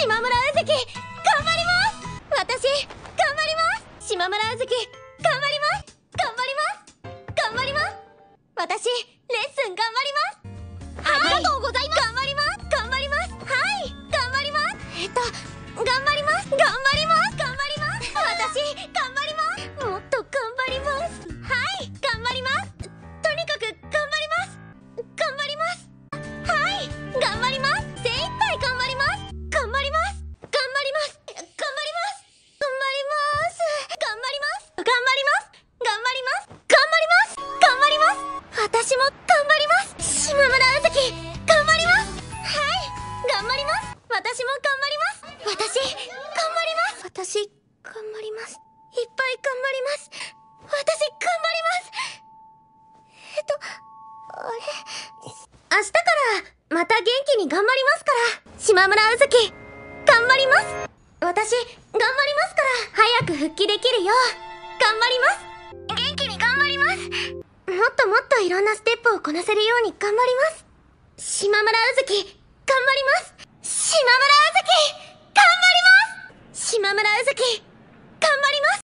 島村うずき頑張ります！私頑張ります！島村うずき頑張ります！頑張ります！頑張ります！私レッスン頑張ります！ありがとうございます！頑張ります！頑張ります！はい！頑張ります！えっと頑張ります頑張ります！頑張ります！頑張ります。頑張ります。頑張ります。頑張ります。私も頑張ります。島村うずき頑張ります。はい頑張ります。私も頑張ります。私頑張ります。私頑張ります。いっぱい頑張ります。私頑張ります。えっとあれ明日からまた元気に頑張ります。から島村うずき頑張ります。私頑張ります。から早く復帰できるよう頑張ります。元気に頑張ります。もっともっといろんなステップをこなせるように頑張ります。島村うずき頑張ります。島村うずき頑張ります。島村うずき